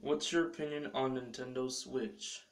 What's your opinion on Nintendo Switch?